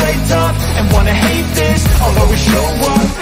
play tough and wanna hate this I'll always show up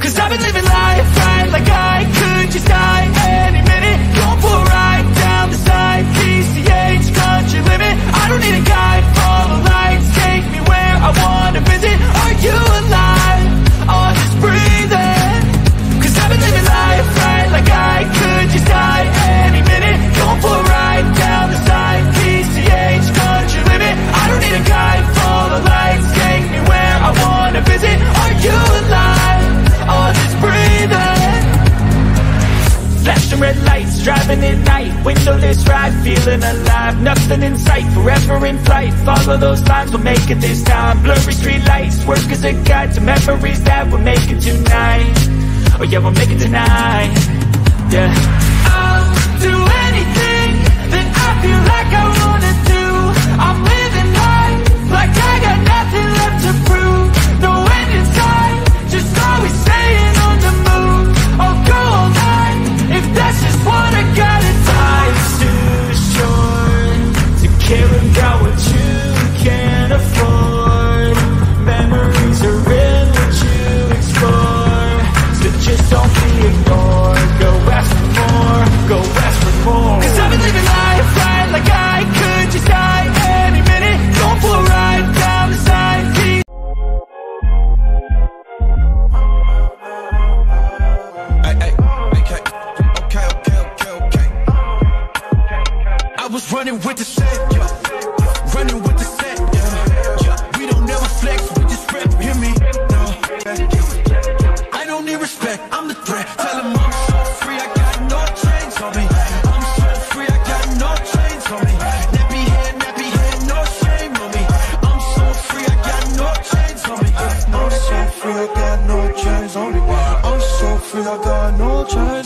Cause I've been living life right like I could just die. Living at night, windowless ride, feeling alive. Nothing in sight, forever in flight. Follow those lines, we'll make it this time. Blurry street lights, work as a guide To memories that we're making tonight. Oh yeah, we'll make it tonight. Yeah. I'll do anything that I feel like I wanna do. I'm living life like I running with the set, yeah. running with the set. Yeah. Yeah. We don't never flex, we just rep. Hear me? No. I don't need respect, I'm the threat. Tell 'em I'm so free, I got no chains on me. I'm so free, I got no chains on me. Nappy head, nappy head, no shame on me. I'm so free, I got no chains on me. I'm so free, I got no chains on me. I'm so free, I got no chains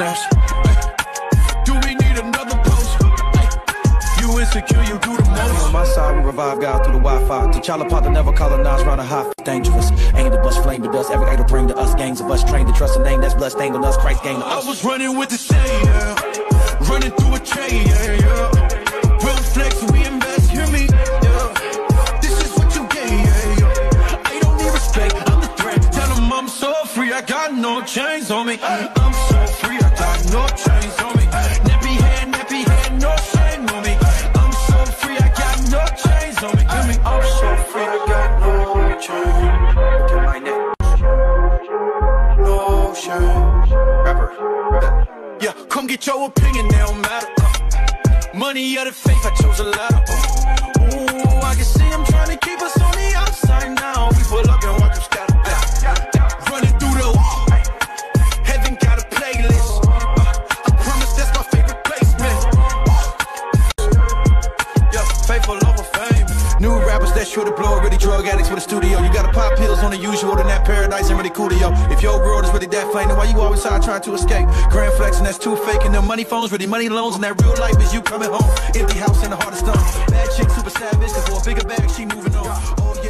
snaps. Do we need another post? You insecure, you do the most. On my side, we revive God through the Wi-Fi. T'Challa to never colonize, round a high dangerous. Ain't the bus flame to dust, every to bring to us gangs of us trained to trust a name that's blood stained on us. Christ gained I us. was running with the shade, yeah. Running through a chain, yeah, yeah. Real flex, we invest, hear me, yeah. This is what you get, yeah, yeah. I don't need respect, I'm the threat. Tell them I'm so free, I got no chains on me. I'm get your opinion, they don't matter. Uh, money or the faith, I chose a ladder. Uh, ooh, I can see I'm trying to keep us really drug addicts with a studio. You gotta pop pills on the usual, then that paradise ain't really cool to yo. If your world is really that fake, then why you always out trying to escape? Grand flex and that's too fake, and the money phones really money loans, and that real life is you coming home. Empty house and the heart of stone. Bad chick, super savage, cause for a bigger bag, she moving on. Oh yeah,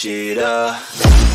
shit up.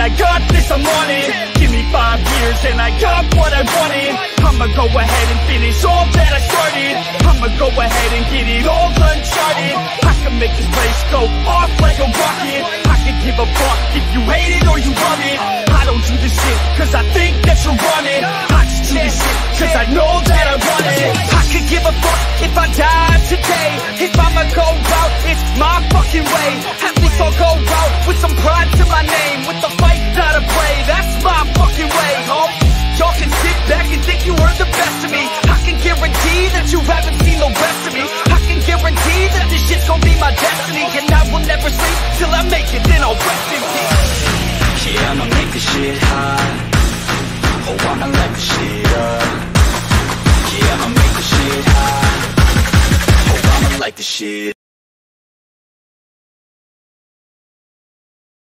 I got this, I'm on it. Give me five years and I got what I wanted. I'ma go ahead and finish all that I started. I'ma go ahead and get it all uncharted. I can make this place go off like a rocket. I can give a fuck if you hate it or you love it. I don't do this shit cause I think that you're running I just do this shit cause I know that I want it. I could give a fuck if I die today. If I'ma go out, it's my fucking way. At least I'll go out with some this shit